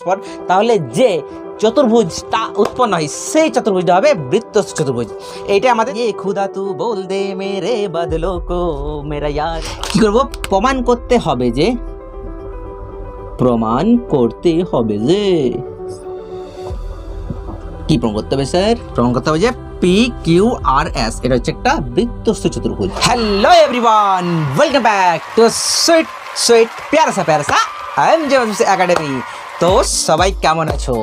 পর তাহলে যে চতুর্ভুজটা উৎপন্ন হয়, সেই চতুর্ভুজটা হবে বৃত্ত চতুর্ভুজ। এইটা আমাদের এ খুদা তু বল দে মেরে বদলো কো মেরা ইয়ার। কি করব? প্রমাণ করতে হবে যে, প্রমাণ করতে হবে যে, কি প্রমাণ করতে হবে স্যার? প্রমাণ করতে হবে যে পি কিউ আর এস এটা হচ্ছে একটা বৃত্তস্থ চতুর্ভুজ। Hello everyone welcome back to sweet sweet প্যারাসা প্যারাসা আই এম জেমস একাডেমি তো সবাই কেমন আছো?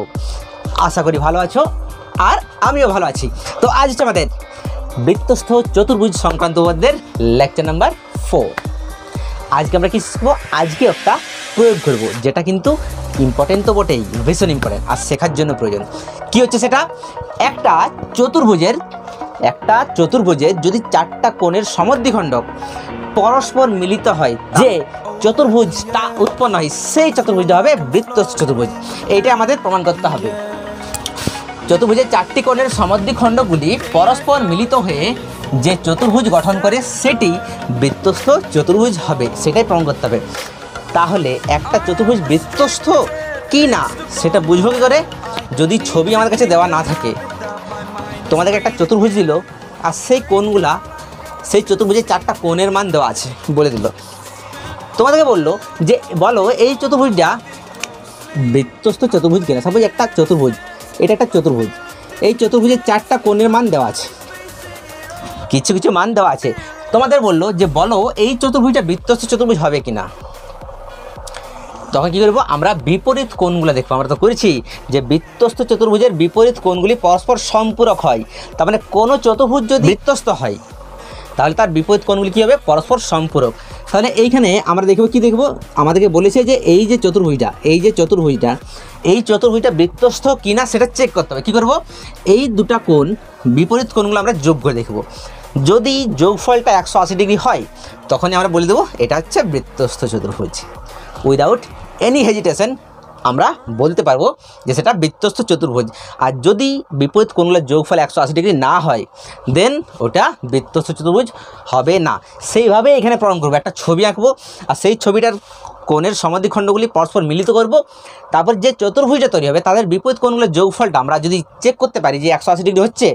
আশা করি ভালো আছো আর আমিও ভালো আছি। তো আজ হচ্ছে আমাদের বৃত্তস্থ চতুর্ভুজ সংক্রান্ত পদের লেকচার নাম্বার ফোর আজকে আমরা কি শিখব? আজকে একটা প্রয়োগ করব, যেটা কিন্তু ইম্পর্টেন্ট তো বটেই, ভীষণ ইম্পর্টেন্ট আর শেখার জন্য প্রয়োজন। কি হচ্ছে সেটা? একটা চতুর্ভুজের একটা চতুর্ভুজের যদি চারটা কোণের সমদ্বিখণ্ডক পরস্পর মিলিত হয়, যে চতুর্ভুজটা উৎপন্ন হয়। সেই চতুর্ভুজটা হবে বৃত্ত চতুর্ভুজ। এইটা আমাদের প্রমাণ করতে হবে। চতুর্ভুজের চারটি কোণের সমদ্বিখণ্ডগুলি পরস্পর মিলিত হয়ে যে চতুর্ভুজ গঠন করে, সেটি বৃত্তস্থ চতুর্ভুজ হবে। সেটাই প্রমাণ করতে হবে। তাহলে একটা চতুর্ভুজ বৃত্তস্থ কি না সেটা বুঝব কী করে? যদি ছবি আমার কাছে দেওয়া না থাকে, তোমাদেরকে একটা চতুর্ভুজ দিল, আর সেই কোণগুলা, সেই চতুর্ভুজের চারটা কোণের মান দেওয়া আছে, বলে দিল। তোমাদেরকে বলল যে, বলো, এই চতুর্ভুজটা বৃত্তস্থ চতুর্ভুজ কিনা? সাপোজ একটা চতুর্ভুজ, এটা একটা চতুর্ভুজ। এই চতুর্ভুজের চারটা কোণের মান দেওয়া আছে। কিছু কিছু মান দেওয়া আছে। তোমাদের বলল যে, বলো, এই চতুর্ভুজটা বৃত্তস্থ চতুর্ভুজ হবে কিনা? তখন কী করব? আমরা বিপরীত কোণগুলো দেখব। আমরা তো করেছি যে বৃত্তস্থ চতুর্ভুজের বিপরীত কোণগুলি পরস্পর সম্পূরক হয়। তার মানে কোনো চতুর্ভুজ যদি বৃত্তস্থ হয়, তাহলে তার বিপরীত কোণগুলি কী হবে? পরস্পর সম্পূরক। তাহলে এইখানে আমরা দেখব, কি দেখব? আমাদেরকে বলেছে যে এই যে চতুর্ভুজটা, এই যে চতুর্ভুজটা, এই চতুর্ভুজটা বৃত্তস্থ কিনা সেটা চেক করতে হবে। কী করব? এই দুটা কোণ, বিপরীত কোণগুলো আমরা যোগ করে দেখব। যদি যোগফলটা একশো আশি ডিগ্রি হয়, তখনই আমরা বলে দেবো, এটা হচ্ছে বৃত্তস্থ চতুর্ভুজ। উইদাউট এনি হেজিটেশন আমরা বলতে পারব যে সেটা বৃত্তস্থ চতুর্ভুজ। আর যদি বিপরীত কোণগুলোর যোগফল একশো আশি ডিগ্রি না হয় দেন ওটা বৃত্তস্থ চতুর্ভুজ হবে না। সেইভাবে এখানে প্রমাণ করব। একটা ছবি আঁকবো। আর সেই ছবিটার কোণের সমাধিখণ্ডগুলি পরস্পর মিলিত করব তারপর যে চতুর্ভুজটা তৈরি হবে তাদের বিপরীত কোণগুলোর যোগফলটা আমরা যদি চেক করতে পারি যে একশো আশি ডিগ্রি হচ্ছে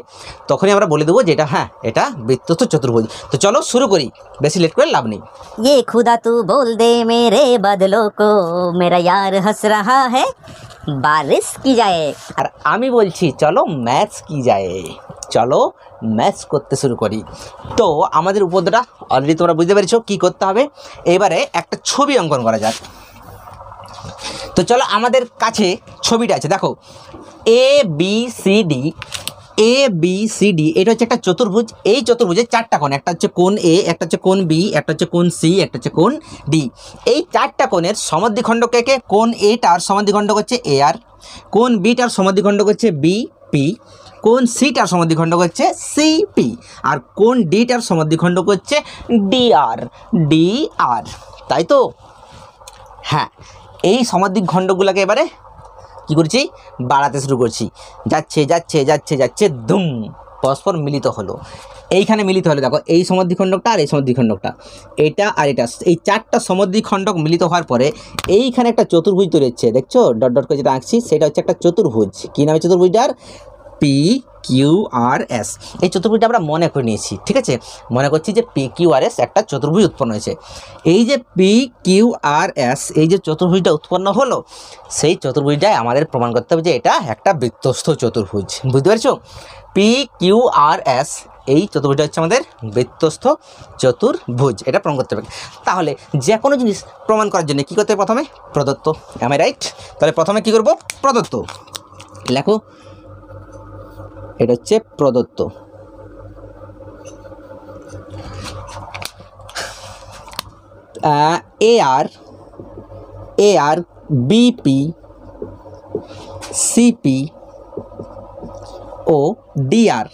তখনই আমরা বলে দেবো যে এটা হ্যাঁ এটা বৃত্তস্থ চতুর্ভুজ তো চলো শুরু করি বেশি লেট করে লাভ নেই ये खुदा तू बोल दे मेरे बदलों को मेरा यार हंस रहा है बारिश की जाए আর আমি বলছি চলো ম্যাথস কি যায় চলো ম্যাচ করতে শুরু করি। তো আমাদের উপদ্রটা অলরেডি তোমরা বুঝতে পেরেছ কী করতে হবে। এবারে একটা ছবি অঙ্কন করা যাক। তো চলো আমাদের কাছে ছবিটা আছে, দেখো। A B C D A B C D এটা হচ্ছে একটা চতুর্ভুজ। এই চতুর্ভুজের চারটা কোণ, একটা হচ্ছে কোণ এ একটা হচ্ছে কোণ বি একটা হচ্ছে কোণ সি একটা হচ্ছে কোণ ডি এই চারটা কোণের সমদ্বিখণ্ডকে কে কোণ এটার সমদ্বিখণ্ডক হচ্ছে এ আর, কোণ বিটার সমদ্বিখণ্ডক হচ্ছে বি পি কোণ সিটার সমদ্বিখণ্ডক হচ্ছে সিপি আর কোণ ডিটার সমদ্বিখণ্ডক হচ্ছে ডিআর ডিআর। তাই তো? হ্যাঁ এই সমাধিক খণ্ডগুলোকে এবারে কি করছি? বাড়াতে শুরু করছি। যাচ্ছে যাচ্ছে যাচ্ছে যাচ্ছে দুম পরস্পর মিলিত হলো। এইখানে মিলিত হলো, দেখো, এই সমাধিখণ্ডকটা আর এই সমাধিখণ্ডকটা। এটা আর এটা, এই চারটা সমাধিখণ্ডক মিলিত হওয়ার পরে এইখানে একটা চতুর্ভুজ তৈরি হচ্ছে, দেখছ? ডট ডট করে যেটা আঁকছি, সেটা হচ্ছে একটা চতুর্ভুজ। কী নামে চতুর্ভুজটার? পি কিউ আর এস এই চতুর্ভুজটা আমরা মনে করে নিয়েছি, ঠিক আছে? মনে করছি যে পি একটা চতুর্ভুজ উৎপন্ন হয়েছে। এই যে পি কিউ আর এস এই যে চতুর্ভুজটা উৎপন্ন হলো, সেই চতুর্ভুজটাই আমাদের প্রমাণ করতে হবে যে এটা একটা বৃত্তস্থ চতুর্ভুজ। বুঝতে পারছ? পি কিউ আর এস এই চতুর্ভুজটা হচ্ছে আমাদের বৃত্তস্থ চতুর্ভুজ। এটা প্রমাণ করতে হবে। তাহলে যে কোনো জিনিস প্রমাণ করার জন্য কী করতে হবে প্রথমে? প্রদত্ত। আই রাইট তাহলে প্রথমে কী করব? প্রদত্ত। লেখো। এটা হচ্ছে প্রদত্ত। A R A R BP CP O DR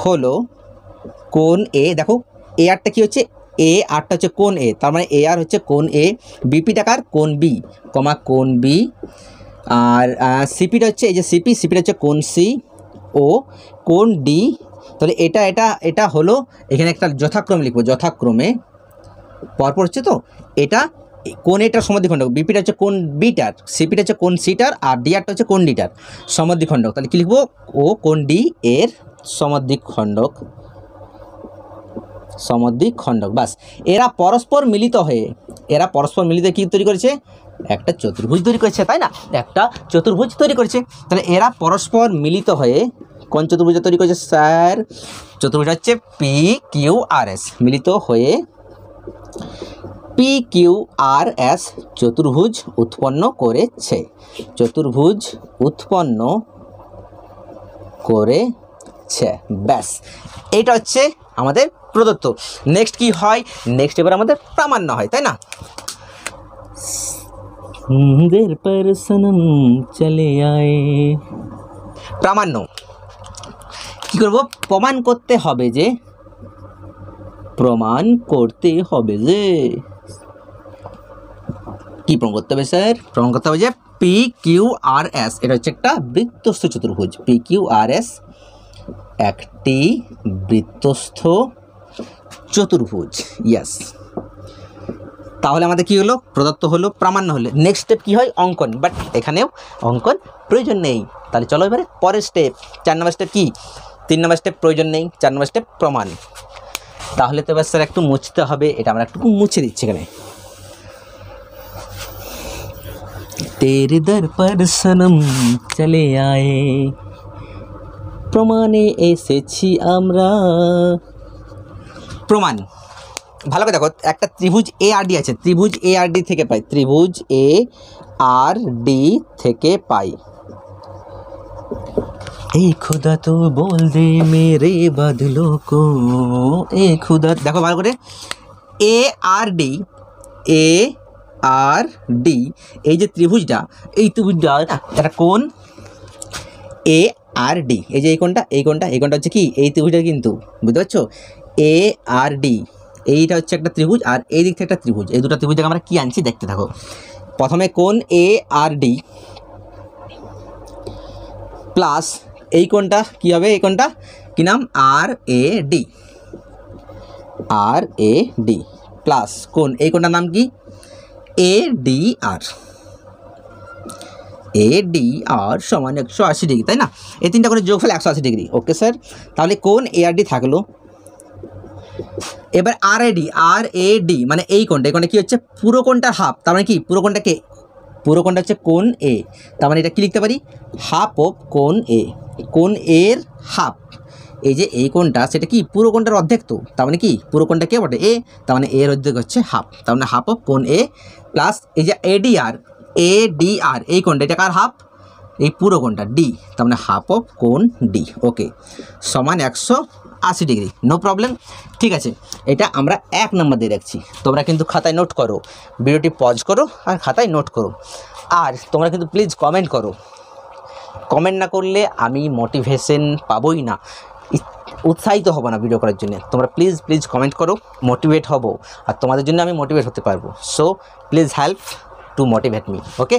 হলো কোন এ দেখো এ আরটা কী হচ্ছে? এ আরটা হচ্ছে কোন এ তার মানে এ আর হচ্ছে কোন এ বিপি টাকার কোন বি কমা কোন বি আর সিপিটা হচ্ছে, এই যে সিপি সিপিটা হচ্ছে কোন সি ও কোন ডি তাহলে এটা এটা এটা হলো, এখানে একটা যথাক্রমে লিখব, যথাক্রমে। পরপর হচ্ছে তো, এটা কোন এটার সমদ্বিখণ্ডক বিপিটা হচ্ছে কোন বিটার সিপিটা হচ্ছে কোন সিটার আর ডিআরটা হচ্ছে কোন ডিটার সমদ্বিখণ্ডক তাহলে কি লিখব? ও কোন ডি এর সমদ্বিখণ্ডক সমদ্বিখণ্ডক বাস, এরা পরস্পর মিলিত হয়ে, এরা পরস্পর মিলিত কি তৈরি করেছে? একটা চতুর্ভুজ তৈরি করেছে, তাই না? একটা চতুর্ভুজ তৈরি করেছে। তাহলে এরা পরস্পর মিলিত হয়ে কোন চতুর্ভুজ তৈরি করেছে স্যার? চতুর্ভুজ হচ্ছে পি কিউ আর এস। মিলিত হয়ে পি কিউ আর এস চতুর্ভুজ উৎপন্ন করেছে। চতুর্ভুজ উৎপন্ন করেছে। ব্যাস এটা হচ্ছে আমাদের প্রদত্ত। নেক্সট কি হয়? নেক্সট এবার আমাদের প্রামাণ্য হয় তাই না? সুন্দর পর সনম চলে আয়ে। প্রামাণ্য। কি করব? প্রমাণ করতে হবে যে প্রমাণ করতে হবে যে কি প্রমাণ করতে হবে স্যার? প্রমাণ করতে হবে যে পি কিউ আর এস এটা হচ্ছে একটা বৃত্তস্থ চতুর্ভুজ। পি কিউ আর এস একটি বৃত্তস্থ চতুর্ভুজ ইয়াস তাহলে আমাদের কি হলো? প্রদত্ত হলো, প্রামাণ্য হলো। নেক্সট স্টেপ কি হয়? অঙ্কন। বাট এখানেও অঙ্কন প্রয়োজন নেই। তাহলে চলো এবারে পরের স্টেপ চার নম্বর স্টেপ কি? তিন নম্বর স্টেপ প্রয়োজন নেই, চার নম্বর স্টেপ প্রমাণ। তাহলে তো এবার স্যার একটু মুছতে হবে, এটা আমরা একটু মুছে দিচ্ছি এখানে। তেরে দর পর চলে আয়ে। প্রমাণে এসেছি আমরা। প্রমাণ। ভালো করে দেখো, একটা ত্রিভুজ এ আর ডি আছে, ত্রিভুজ এ আর ডি থেকে পাই, ত্রিভুজ এ আর ডি থেকে পাই। এই খুদা তো বল দে মেরে বাদলো কো, এ খুদা, দেখো ভালো করে এ আর ডি এ আর ডি এই যে ত্রিভুজটা, এই ত্রিভুজটা একটা কোন? এ আর ডি এই যে এই কোনটা এই কোনটা এই কোনটা হচ্ছে কি? এই ত্রিভুজটা কিন্তু, বুঝতে পারছ? এ আর ডি এইটা হচ্ছে একটা ত্রিভুজ আর এই দিক থেকে একটা ত্রিভুজ। এই দুটো ত্রিভুজ আমরা কি আনছি দেখতে থাকো। প্রথমে কোন এ আর ডি প্লাস এই কোনটা কি হবে? এই কোনটা কি নাম? আর A D R A D plus কোন এই কোনটার নাম কি? এ ডি আর এ ডি আর সমান একশো আশি ডিগ্রি, তাই না? এই তিনটা করে যোগ ফেলে একশো আশি ডিগ্রি। ওকে স্যার তাহলে কোন এ আর ডি থাকল। এবার আর A D R A D মানে এই কোনটা এই কোনটা কি হচ্ছে? পুরো কোনটার হাফ তার মানে কি? পুরো কোনটা কে? পুরো কোনটা হচ্ছে কোন এ তার মানে এটা কি লিখতে পারি? হাফ অফ কোন এ কোন এর হাফ এই যে এই কোনটা সেটা কি? পুরো কোনটার অর্ধেক তো, তার মানে কি? পুরো কোনটা কে? বটে এ তার মানে এর অর্ধেক হচ্ছে হাফ তার মানে হাফ অফ কোন এ প্লাস এই যে এ ডি আর এ ডি আর এই কোনটা এটা কার হাফ এই পুরো কোনটা ডি তার মানে হাফ অফ কোন ডি ওকে সমান একশো আশি ডিগ্রি নো প্রবলেম ঠিক আছে, এটা আমরা এক নম্বর দিয়ে রাখছি তোমরা কিন্তু খাতায় নোট করো, ভিডিওটি পজ করো আর খাতায় নোট করো। আর তোমরা কিন্তু প্লিজ কমেন্ট করো। কমেন্ট না করলে আমি মোটিভেশন পাবোই না। উৎসাহিত হব না ভিডিও করার জন্য। তোমরা প্লিজ প্লিজ কমেন্ট করো মোটিভেট হব। আর তোমাদের জন্য আমি মোটিভেট হতে পারব। So please help to motivate me okay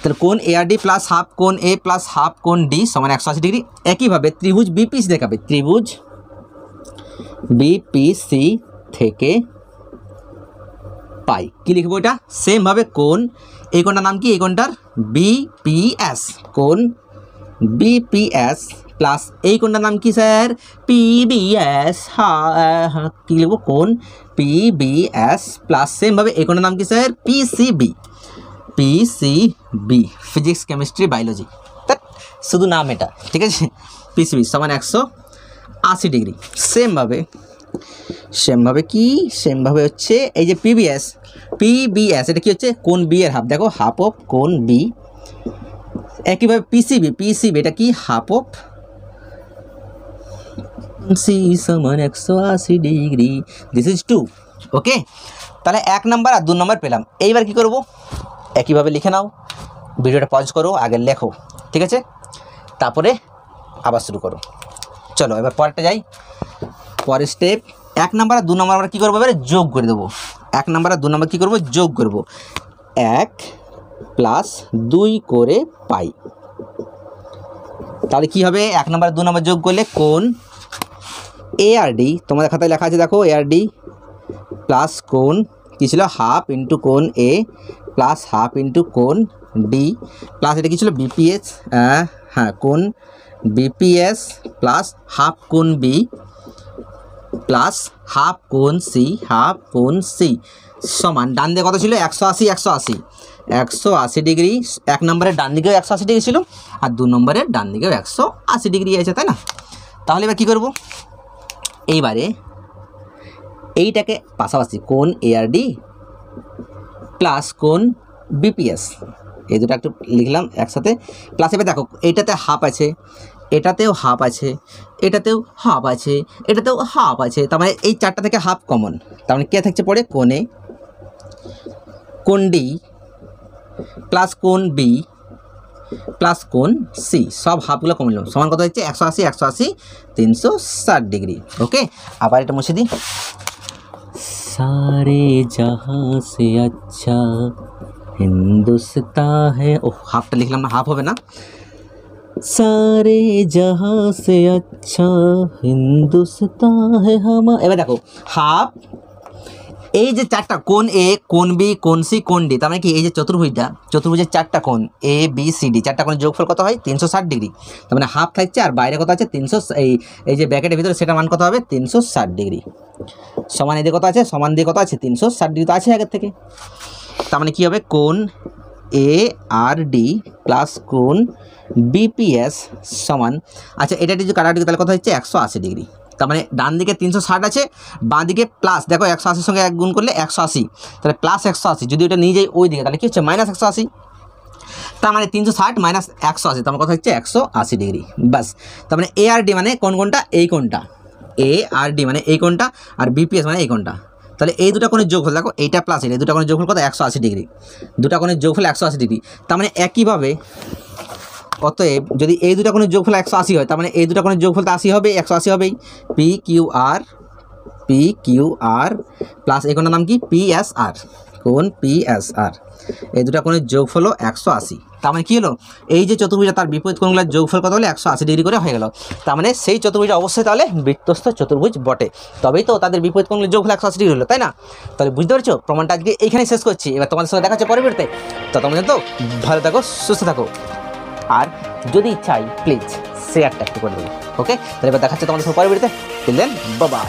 তাহলে কোন A R D plus half কোন এ প্লাস হাফ কোন ডি সমান একশো আশি ডিগ্রি? একইভাবে ত্রিভুজ বিপিসি দেখাবে। ত্রিভুজ বিপিসি থেকে পাই। কি লিখব এটা? সেমভাবে কোন এই কোনটার নাম কি? এই কোনটার বিপিএস কোন বিপিএস প্লাস এই কোনটার নাম কি, স্যার? পিবিএস হ্যাঁ কি লিখব? কোন পিবিএস প্লাস সেমভাবে এই কোনটার নাম কি, sir? PCB PCB physics chemistry biology শুধু নাম এটা, ঠিক আছে? পিসিবি সমান একশো আশি ডিগ্রি সেমভাবে সেমভাবে কি? সেমভাবে হচ্ছে এই যে পিবিএস পিবিএস এটা কি হচ্ছে? কোন বি এর হাফ দেখো হাফ অফ কোন বি একইভাবে পিসিবি পিসিবি এটা কি? হাফ অফ সি সমান একশো আশি degree this is two okay তাহলে এক নাম্বার আর দু নম্বর পেলাম। এইবার কি করব? একইভাবে লিখে নাও, ভিডিওটা পজ করো, আগে লেখো, ঠিক আছে? তারপরে আবার শুরু করো। চলো, এবার পরেরটা যাই। পরের স্টেপ এক নাম্বার আর দু নাম্বার আমরা কী করব এবারে? যোগ করে দেবো। এক নাম্বার আর দু নাম্বার কী করব? যোগ করব। এক প্লাস দুই করে পাই। তাহলে কি হবে? এক নাম্বার, দু নাম্বার যোগ করলে কোন? এ আর ডি তোমাদের খাতায় লেখা আছে, দেখো এ আর ডি প্লাস কোন? কী ছিল? হাফ ইন্টু কোন এ প্লাস হাফ ইন্টু কোন ডি প্লাস এটা কী ছিল? বিপিএস হ্যাঁ কোন বিপিএস প্লাস হাফ কোন বি প্লাস হাফ কোন সি হাফ কোন সি সমান, ডান দিকে কত ছিল? একশো আশি একশো আশি। একশো আশি ডিগ্রি, এক নম্বরের ডান দিকেও একশো আশি ডিগ্রি ছিল আর দু নম্বরের ডান দিকেও একশো আশি ডিগ্রি আছে, তাই না? তাহলে এবার কী করব? এইবারে এইটাকে পাশাপাশি কোন এআরডি প্লাস কোন বিপিএস এই দুটো একটু লিখলাম একসাথে। প্লাস এবার দেখো এইটাতে হাফ আছে, এটাতেও হাফ আছে, এটাতেও হাফ আছে, এটাতেও হাফ আছে। তার মানে এই চারটা থেকে হাফ কমন তার মানে কে থাকছে পড়ে কোণে। কোন ডি প্লাস কোন বি প্লাস কোন সি সব হাফগুলো কমে নিলাম। সমান কত হচ্ছে? একশো আশি একশো আশি, তিনশো ষাট ডিগ্রি। ওকে আবার এটা মুছে দিই। सारे जहाँ से अच्छा हिंदुस्तान है। ओ हाफ़ तो लिखला मैं हाफ़ हो ना? सारे जहाँ से अच्छा हिंदुस्तान है, हम देखो हाफ़ এই যে চারটা, কোন এ কোন বি কোন সি কোন ডি তার মানে কি এই যে চতুর্ভুজটা, চতুর্ভুজের চারটা কোন এ বি সি ডি চারটা কোণের যোগফল কত হয়? তিনশো ষাট ডিগ্রি। তার মানে হাফ থাকছে আর বাইরে কত আছে? তিনশো এই এই যে ব্যাকেটের ভিতরে সেটা মান কত হবে? তিনশো ষাট ডিগ্রি। সমান এদিকে কত আছে? সমান দিয়ে কত আছে? তিনশো ষাট ডিগ্রি তো আছে আগের থেকে। তার মানে কী হবে? কোন এ আর ডি প্লাস কোন বিপিএস সমান। আচ্ছা এটা যদি কাটাকাটি তাহলে কত হচ্ছে? একশো আশি ডিগ্রি। তার মানে ডান দিকে তিনশো ষাট আছে, বাঁ দিকে প্লাস দেখো একশো আশির সঙ্গে এক গুণ করলে একশো আশি। তাহলে প্লাস একশো আশি। যদি ওটা নিয়ে যাই ওই দিকে, তাহলে কী হচ্ছে? মাইনাস একশো আশি। তার মানে তিনশো ষাট মাইনাস একশো আশি। তোমার কথা হচ্ছে একশো আশি ডিগ্রি বাস তার মানে এ আর ডি মানে কোন কোনটা? এই কোনটা। এ আর ডি মানে এই কোনটা? আর বিপিএস মানে এই কোনটা। তাহলে এই দুটা কোণের যোগফল, দেখো এইটা প্লাস এটা এই দুটা কোণের যোগফল কত? একশো আশি ডিগ্রি দুটা কোণের যোগফল একশো আশি ডিগ্রি তার মানে একইভাবে অতএব যদি এই দুটা কোণের যোগফল একশো আশি হয়, তার মানে এই দুটা কোণের যোগফল তো আশি হবে, একশো আশি হবেই। P Q R P Q R plus এই কোণটার নাম কি? পি এস আর কোণ পি এস আর এই দুটা কোণের যোগফল হলো একশো আশি। তার মানে কী হলো? এই যে চতুর্ভুজটা তার বিপরীত কোণগুলোর যোগফল কত হলো? একশো আশি ডিগ্রি করে হয়ে গেল। তার মানে সেই চতুর্ভুজটা অবশ্যই তাহলে বৃত্তস্থ চতুর্ভুজ বটে। তবেই তো তাদের বিপরীত কোণগুলোর যোগফল একশো আশি ডিগ্রি হলো, তাই না? তাহলে বুঝতে পারছ? প্রমাণটা আজকে এইখানে শেষ করছি। এবার তোমাদের সঙ্গে দেখাচ্ছে পরবর্তীতে। তো তোমরা তো ভালো থাকো, সুস্থ থাকো। আর যদি চাই প্লিজ শেয়ারটা একটু করে দেবো ওকে তাহলে এবার দেখাচ্ছে তোমাদের সঙ্গে পরবর্তীতে। দেন বাবা